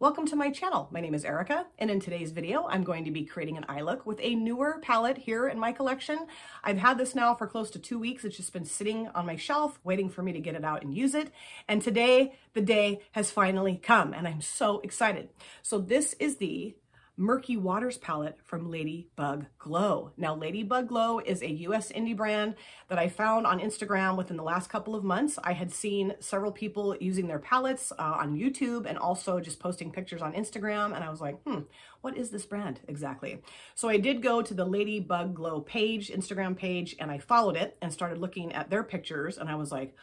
welcome to my channel. My name is Erica, and in today's video, I'm going to be creating an eye look with a newer palette here in my collection. I've had this now for close to two weeks. It's just been sitting on my shelf, waiting for me to get it out and use it. And today, the day has finally come, and I'm so excited. So this is the Murky Waters palette from Ladybug Glow. Now, Ladybug Glow is a US indie brand that I found on Instagram within the last couple of months. I had seen several people using their palettes uh, on YouTube and also just posting pictures on Instagram. And I was like, hmm, what is this brand exactly? So I did go to the Ladybug Glow page, Instagram page, and I followed it and started looking at their pictures. And I was like,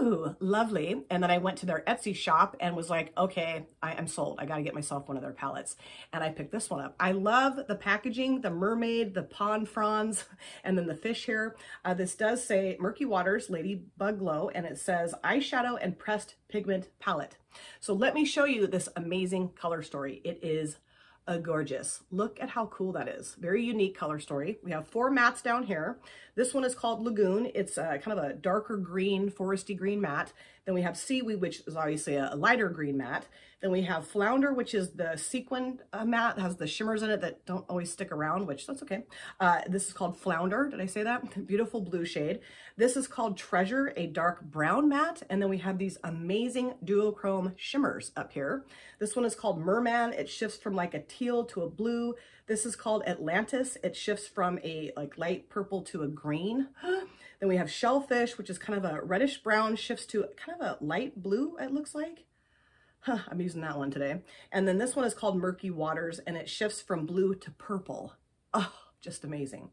whew, lovely. And then I went to their Etsy shop and was like, okay, I am sold. I got to get myself one of their palettes. And I picked this one up. I love the packaging, the mermaid, the pond fronds, and then the fish here. Uh, this does say Murky Waters Ladybug Glow, and it says eyeshadow and pressed pigment palette. So let me show you this amazing color story. It is a gorgeous. Look at how cool that is. Very unique color story. We have four mattes down here. This one is called Lagoon. It's a, kind of a darker green, foresty green matte. Then we have Seaweed, which is obviously a, lighter green matte. Then we have Flounder, which is the sequin uh, matte, has the shimmers in it that don't always stick around, which that's okay. Uh, this is called Flounder. Did I say that? Beautiful blue shade. This is called Treasure, a dark brown matte. And then we have these amazing duochrome shimmers up here. This one is called Merman. It shifts from like a teal to a blue. This is called Atlantis. It shifts from a like light purple to a green. then we have Shellfish, which is kind of a reddish brown, shifts to kind of a light blue, it looks like. Huh, I'm using that one today. And then this one is called Murky Waters and it shifts from blue to purple. Oh, just amazing.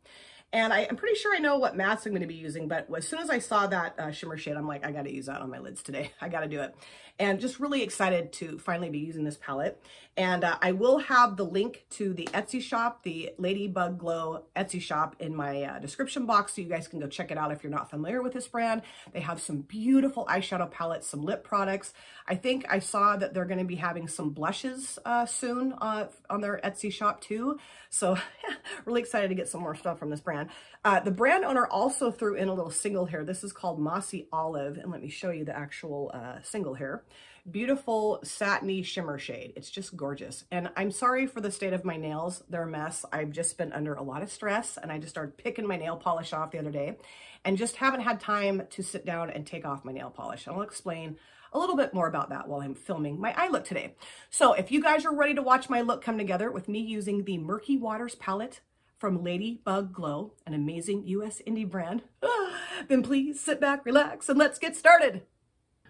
And I, am pretty sure I know what mattes I'm going to be using, but as soon as I saw that uh, shimmer shade, I'm like, I got to use that on my lids today. I got to do it. And just really excited to finally be using this palette. And uh, I will have the link to the Etsy shop, the Ladybug Glow Etsy shop in my uh, description box so you guys can go check it out if you're not familiar with this brand. They have some beautiful eyeshadow palettes, some lip products. I think I saw that they're going to be having some blushes uh, soon uh, on their Etsy shop too. So really excited to get some more stuff from this brand. Uh, the brand owner also threw in a little single hair. This is called Mossy Olive. And let me show you the actual uh, single here beautiful satiny shimmer shade. It's just gorgeous. And I'm sorry for the state of my nails. They're a mess. I've just been under a lot of stress and I just started picking my nail polish off the other day and just haven't had time to sit down and take off my nail polish. And I'll explain a little bit more about that while I'm filming my eye look today. So if you guys are ready to watch my look come together with me using the Murky Waters palette from Ladybug Glow, an amazing US indie brand, then please sit back, relax, and let's get started.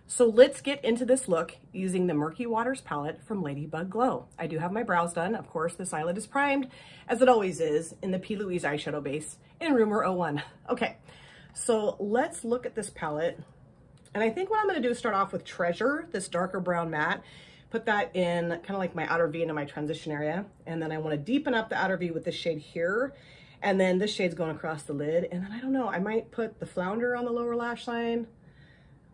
So let's get into this look using the Murky Waters palette from Ladybug Glow. I do have my brows done. Of course, this eyelid is primed, as it always is, in the P. Louise eyeshadow base in Rumor 01. Okay, so let's look at this palette. And I think what I'm gonna do is start off with Treasure, this darker brown matte, put that in kind of like my outer V into my transition area. And then I wanna deepen up the outer V with this shade here. And then this shade's going across the lid. And then I don't know, I might put the flounder on the lower lash line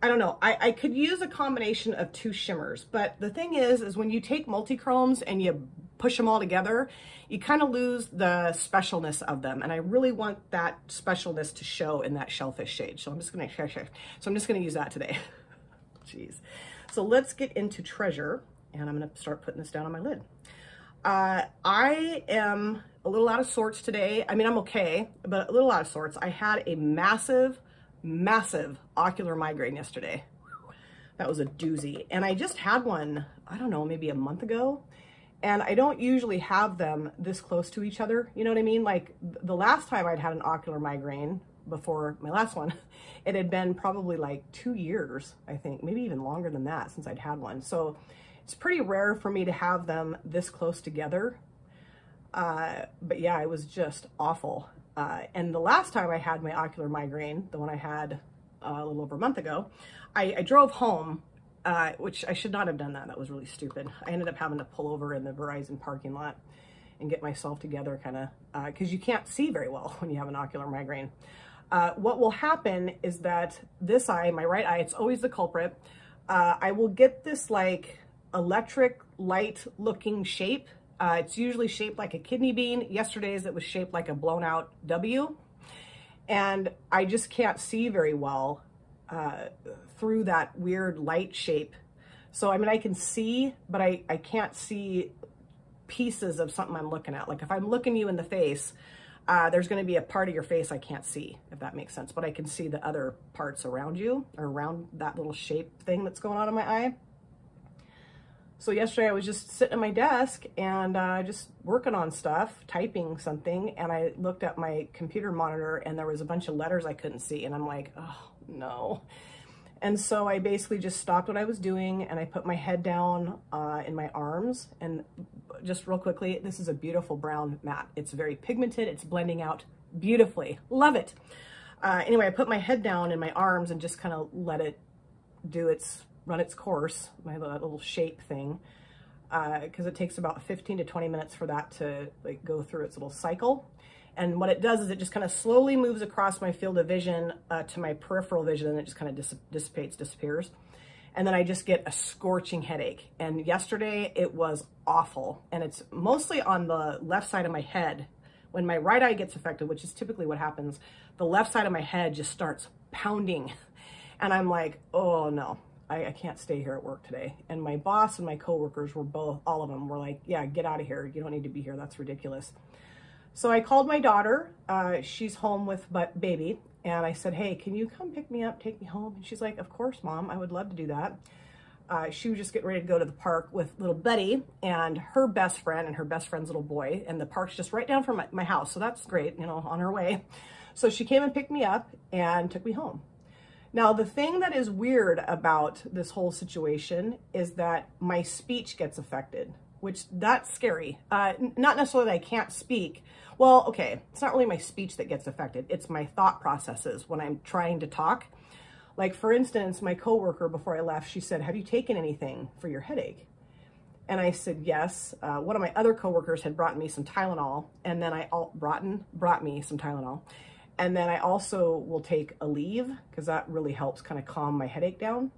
I don't know. I, I could use a combination of two shimmers, but the thing is, is when you take multi-chromes and you push them all together, you kind of lose the specialness of them. And I really want that specialness to show in that shellfish shade. So I'm just to, so I'm just going to use that today. Jeez. So let's get into treasure and I'm going to start putting this down on my lid. Uh, I am a little out of sorts today. I mean, I'm okay, but a little out of sorts. I had a massive massive ocular migraine yesterday. That was a doozy. And I just had one, I don't know, maybe a month ago. And I don't usually have them this close to each other. You know what I mean? Like the last time I'd had an ocular migraine before my last one, it had been probably like two years, I think, maybe even longer than that since I'd had one. So it's pretty rare for me to have them this close together. Uh, but yeah, it was just awful. Uh, and the last time I had my ocular migraine, the one I had uh, a little over a month ago, I, I drove home, uh, which I should not have done that. That was really stupid. I ended up having to pull over in the Verizon parking lot and get myself together kind of, because uh, you can't see very well when you have an ocular migraine. Uh, what will happen is that this eye, my right eye, it's always the culprit. Uh, I will get this like electric light looking shape uh, it's usually shaped like a kidney bean. Yesterday's it was shaped like a blown out W. And I just can't see very well uh, through that weird light shape. So, I mean, I can see, but I, I can't see pieces of something I'm looking at. Like if I'm looking you in the face, uh, there's going to be a part of your face I can't see, if that makes sense. But I can see the other parts around you, or around that little shape thing that's going on in my eye. So yesterday I was just sitting at my desk and uh, just working on stuff, typing something, and I looked at my computer monitor and there was a bunch of letters I couldn't see, and I'm like, oh no. And so I basically just stopped what I was doing and I put my head down uh, in my arms. And just real quickly, this is a beautiful brown matte. It's very pigmented. It's blending out beautifully. Love it. Uh, anyway, I put my head down in my arms and just kind of let it do its, run its course, my little shape thing. Because uh, it takes about 15 to 20 minutes for that to like go through its little cycle. And what it does is it just kind of slowly moves across my field of vision uh, to my peripheral vision and it just kind of dis dissipates, disappears. And then I just get a scorching headache. And yesterday it was awful. And it's mostly on the left side of my head. When my right eye gets affected, which is typically what happens, the left side of my head just starts pounding. And I'm like, oh no, I, I, can't stay here at work today. And my boss and my coworkers were both, all of them were like, yeah, get out of here. You don't need to be here. That's ridiculous. So I called my daughter. Uh, she's home with baby. And I said, hey, can you come pick me up, take me home? And she's like, of course, mom, I would love to do that. Uh, she was just getting ready to go to the park with little Betty and her best friend and her best friend's little boy. And the park's just right down from my, my house. So that's great, you know, on her way. So she came and picked me up and took me home. Now, the thing that is weird about this whole situation is that my speech gets affected, which that's scary. Uh, not necessarily that I can't speak, well, okay, it's not really my speech that gets affected. It's my thought processes when I'm trying to talk. Like for instance, my coworker before I left, she said, have you taken anything for your headache? And I said, yes. Uh, one of my other coworkers had brought me some Tylenol and then I brought, brought me some Tylenol. And then I also will take Aleve because that really helps kind of calm my headache down.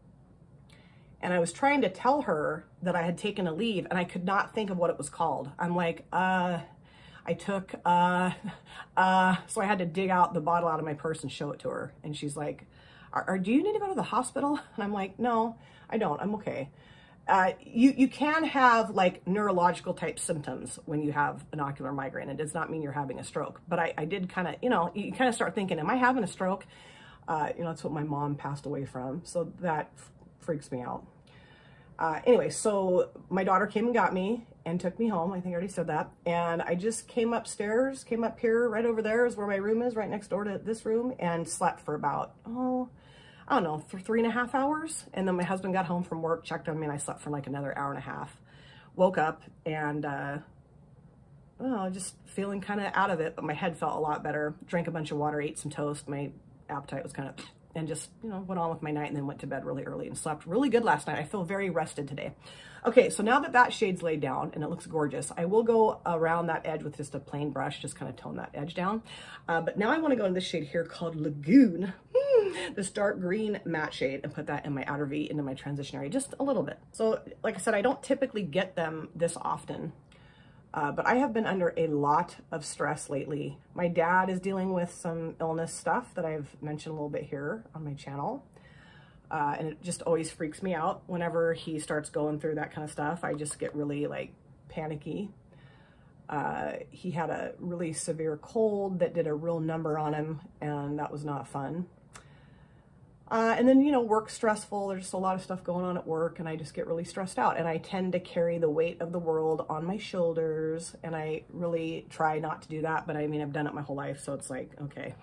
And I was trying to tell her that I had taken Aleve and I could not think of what it was called. I'm like, uh, I took, uh, uh, so I had to dig out the bottle out of my purse and show it to her. And she's like, are, are, do you need to go to the hospital? And I'm like, no, I don't, I'm okay. Uh, you, you can have like neurological type symptoms when you have an ocular migraine. It does not mean you're having a stroke, but I, I did kind of, you know, you kind of start thinking, am I having a stroke? Uh, you know, that's what my mom passed away from. So that freaks me out. Uh, anyway, so my daughter came and got me and took me home. I think I already said that. And I just came upstairs, came up here, right over there is where my room is, right next door to this room, and slept for about, oh, I don't know, for three and a half hours. And then my husband got home from work, checked on me, and I slept for like another hour and a half. Woke up and, uh, oh, just feeling kind of out of it, but my head felt a lot better. Drank a bunch of water, ate some toast. My appetite was kind of and just, you know, went on with my night and then went to bed really early and slept really good last night. I feel very rested today. Okay, so now that that shade's laid down and it looks gorgeous, I will go around that edge with just a plain brush, just kind of tone that edge down. Uh, but now I want to go in this shade here called Lagoon, this dark green matte shade, and put that in my outer V into my transitionary just a little bit. So like I said, I don't typically get them this often. Uh, but I have been under a lot of stress lately. My dad is dealing with some illness stuff that I've mentioned a little bit here on my channel. Uh, and it just always freaks me out whenever he starts going through that kind of stuff. I just get really like panicky. Uh, he had a really severe cold that did a real number on him and that was not fun. Uh, and then, you know, work stressful. There's just a lot of stuff going on at work and I just get really stressed out. And I tend to carry the weight of the world on my shoulders. And I really try not to do that. But I mean, I've done it my whole life. So it's like, okay,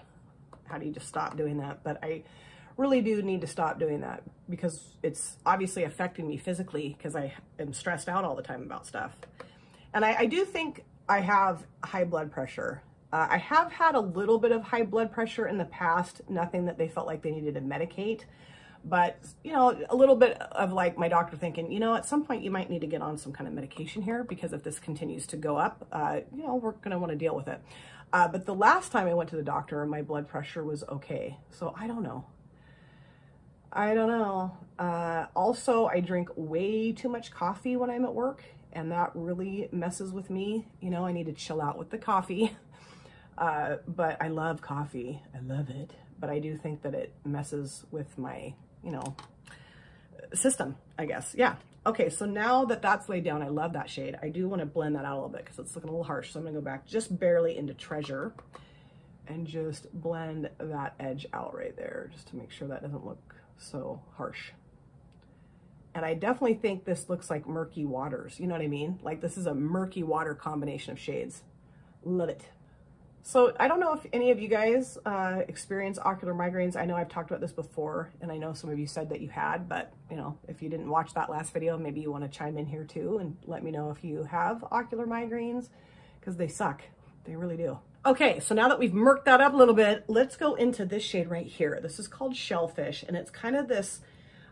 how do you just stop doing that? But I really do need to stop doing that because it's obviously affecting me physically because I am stressed out all the time about stuff. And I, I do think I have high blood pressure. Uh, I have had a little bit of high blood pressure in the past, nothing that they felt like they needed to medicate, but you know, a little bit of like my doctor thinking, you know, at some point you might need to get on some kind of medication here because if this continues to go up, uh, you know, we're going to want to deal with it. Uh, but the last time I went to the doctor, my blood pressure was okay. So I don't know. I don't know. Uh, also, I drink way too much coffee when I'm at work, and that really messes with me. You know, I need to chill out with the coffee. Uh, but I love coffee. I love it. But I do think that it messes with my, you know, system, I guess. Yeah. Okay, so now that that's laid down, I love that shade. I do want to blend that out a little bit because it's looking a little harsh. So I'm going to go back just barely into Treasure and just blend that edge out right there just to make sure that doesn't look so harsh. And I definitely think this looks like murky waters. You know what I mean? Like this is a murky water combination of shades. Love it. So I don't know if any of you guys uh, experience ocular migraines. I know I've talked about this before, and I know some of you said that you had, but you know, if you didn't watch that last video, maybe you want to chime in here too and let me know if you have ocular migraines, because they suck. They really do. Okay, so now that we've murked that up a little bit, let's go into this shade right here. This is called Shellfish, and it's kind of this,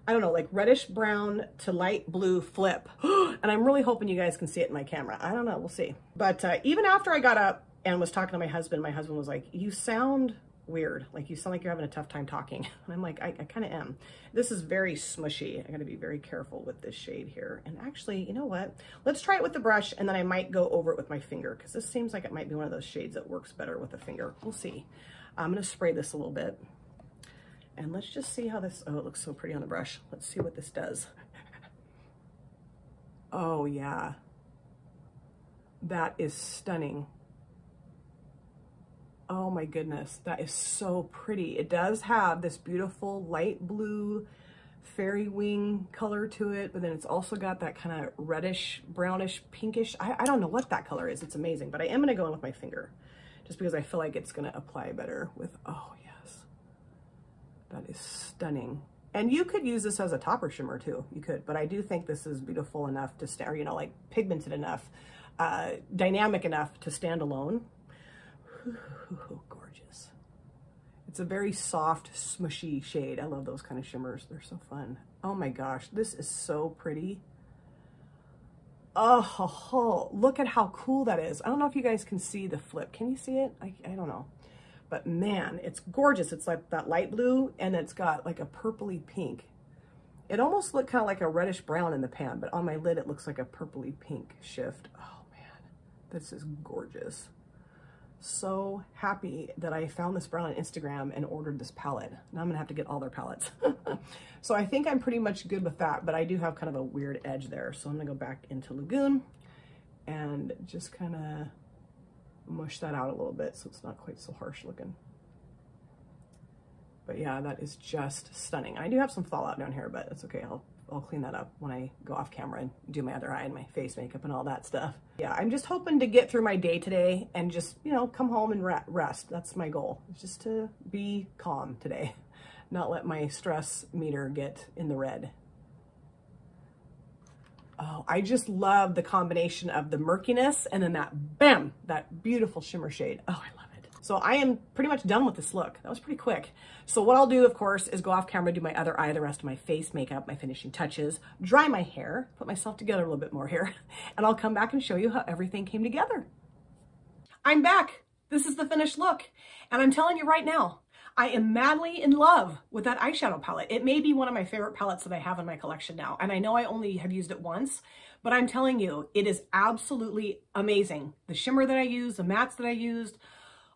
I don't know, like reddish brown to light blue flip. and I'm really hoping you guys can see it in my camera. I don't know, we'll see. But uh, even after I got up and was talking to my husband, my husband was like, you sound weird. Like you sound like you're having a tough time talking. And I'm like, I, I kind of am. This is very smushy. I gotta be very careful with this shade here. And actually, you know what? Let's try it with the brush and then I might go over it with my finger because this seems like it might be one of those shades that works better with a finger. We'll see. I'm gonna spray this a little bit. And let's just see how this, oh, it looks so pretty on the brush. Let's see what this does. Oh yeah. That is stunning. Oh my goodness, that is so pretty. It does have this beautiful light blue fairy wing color to it, but then it's also got that kind of reddish, brownish, pinkish. I, I don't know what that color is. It's amazing, but I am gonna go in with my finger just because I feel like it's gonna apply better with, oh yes, that is stunning. And you could use this as a topper shimmer too, you could, but I do think this is beautiful enough to stand, you know, like pigmented enough, uh, dynamic enough to stand alone gorgeous. It's a very soft, smushy shade. I love those kind of shimmers. They're so fun. Oh my gosh, this is so pretty. Oh, look at how cool that is. I don't know if you guys can see the flip. Can you see it? I, I don't know. But man, it's gorgeous. It's like that light blue and it's got like a purpley pink. It almost looked kind of like a reddish brown in the pan, but on my lid, it looks like a purpley pink shift. Oh man, this is gorgeous so happy that I found this brand on Instagram and ordered this palette. Now I'm gonna have to get all their palettes. so I think I'm pretty much good with that, but I do have kind of a weird edge there. So I'm gonna go back into Lagoon and just kind of mush that out a little bit so it's not quite so harsh looking. But yeah, that is just stunning. I do have some fallout down here, but it's okay. I'll I'll clean that up when I go off camera and do my other eye and my face makeup and all that stuff. Yeah, I'm just hoping to get through my day today and just, you know, come home and rest. That's my goal, just to be calm today, not let my stress meter get in the red. Oh, I just love the combination of the murkiness and then that, bam, that beautiful shimmer shade. Oh, I love so I am pretty much done with this look. That was pretty quick. So what I'll do, of course, is go off camera, do my other eye, the rest of my face makeup, my finishing touches, dry my hair, put myself together a little bit more here, and I'll come back and show you how everything came together. I'm back. This is the finished look. And I'm telling you right now, I am madly in love with that eyeshadow palette. It may be one of my favorite palettes that I have in my collection now. And I know I only have used it once, but I'm telling you, it is absolutely amazing. The shimmer that I used, the mattes that I used,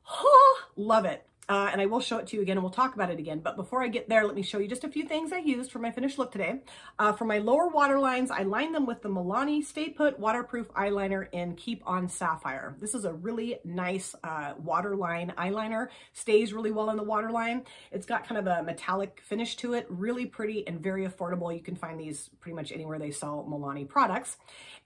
Oh, love it. Uh, and I will show it to you again and we'll talk about it again. But before I get there, let me show you just a few things I used for my finished look today. Uh, for my lower water lines, I lined them with the Milani Stay Put Waterproof Eyeliner in Keep On Sapphire. This is a really nice uh, waterline eyeliner. Stays really well in the waterline. It's got kind of a metallic finish to it. Really pretty and very affordable. You can find these pretty much anywhere they sell Milani products.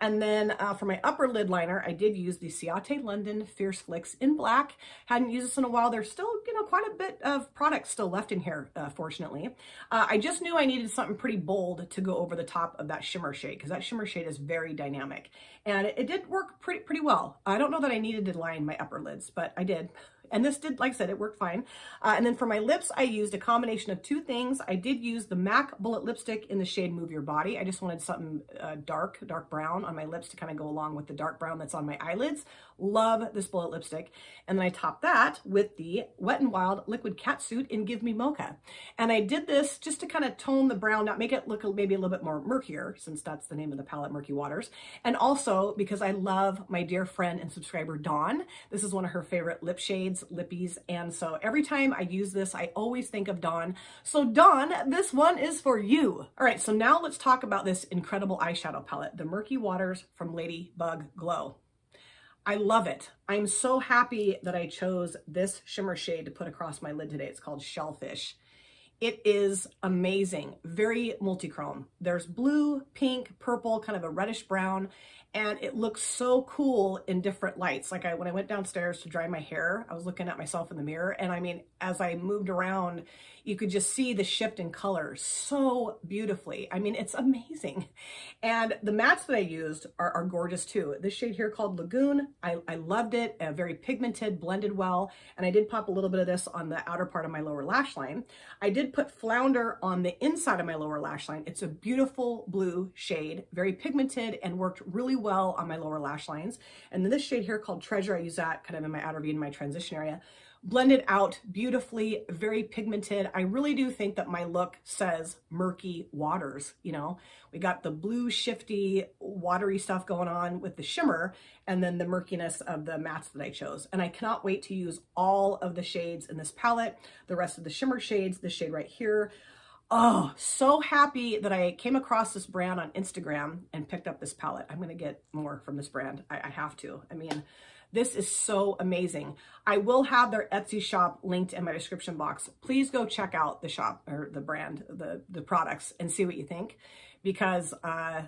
And then uh, for my upper lid liner, I did use the Ciate London Fierce Flicks in black. Hadn't used this in a while. They're still know, quite a bit of product still left in here, uh, fortunately. Uh, I just knew I needed something pretty bold to go over the top of that shimmer shade because that shimmer shade is very dynamic. And it, it did work pretty, pretty well. I don't know that I needed to line my upper lids, but I did. And this did, like I said, it worked fine. Uh, and then for my lips, I used a combination of two things. I did use the MAC Bullet Lipstick in the shade Move Your Body. I just wanted something uh, dark, dark brown on my lips to kind of go along with the dark brown that's on my eyelids. Love this bullet lipstick. And then I top that with the Wet n Wild Liquid Catsuit in Give Me Mocha. And I did this just to kind of tone the brown, not make it look maybe a little bit more murkier, since that's the name of the palette, Murky Waters. And also because I love my dear friend and subscriber, Dawn. This is one of her favorite lip shades, lippies. And so every time I use this, I always think of Dawn. So Dawn, this one is for you. All right, so now let's talk about this incredible eyeshadow palette, the Murky Waters from Ladybug Glow. I love it. I'm so happy that I chose this shimmer shade to put across my lid today. It's called Shellfish. It is amazing, very multichrome. There's blue, pink, purple, kind of a reddish brown, and it looks so cool in different lights. Like I, when I went downstairs to dry my hair, I was looking at myself in the mirror, and I mean, as I moved around, you could just see the shift in color so beautifully. I mean, it's amazing. And the mattes that I used are, are gorgeous too. This shade here called Lagoon, I, I loved it, uh, very pigmented, blended well. And I did pop a little bit of this on the outer part of my lower lash line. I did put Flounder on the inside of my lower lash line. It's a beautiful blue shade, very pigmented and worked really well on my lower lash lines. And then this shade here called Treasure, I use that kind of in my outer V and my transition area blended out beautifully, very pigmented. I really do think that my look says murky waters, you know? We got the blue shifty watery stuff going on with the shimmer and then the murkiness of the mattes that I chose. And I cannot wait to use all of the shades in this palette, the rest of the shimmer shades, the shade right here. Oh, so happy that I came across this brand on Instagram and picked up this palette. I'm going to get more from this brand. I, I have to. I mean, this is so amazing. I will have their Etsy shop linked in my description box. Please go check out the shop or the brand, the, the products and see what you think because uh,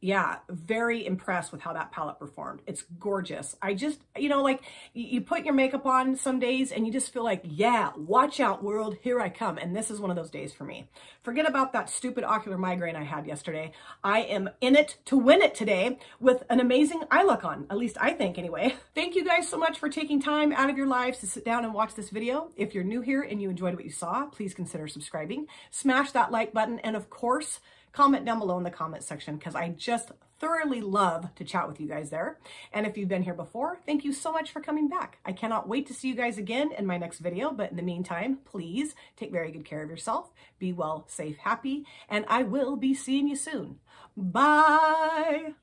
yeah, very impressed with how that palette performed. It's gorgeous. I just, you know, like you put your makeup on some days and you just feel like, yeah, watch out world, here I come. And this is one of those days for me. Forget about that stupid ocular migraine I had yesterday. I am in it to win it today with an amazing eye look on, at least I think anyway. Thank you guys so much for taking time out of your lives to sit down and watch this video. If you're new here and you enjoyed what you saw, please consider subscribing, smash that like button, and of course, comment down below in the comment section because I just thoroughly love to chat with you guys there. And if you've been here before, thank you so much for coming back. I cannot wait to see you guys again in my next video. But in the meantime, please take very good care of yourself. Be well, safe, happy, and I will be seeing you soon. Bye.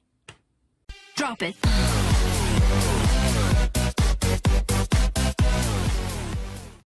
Drop it.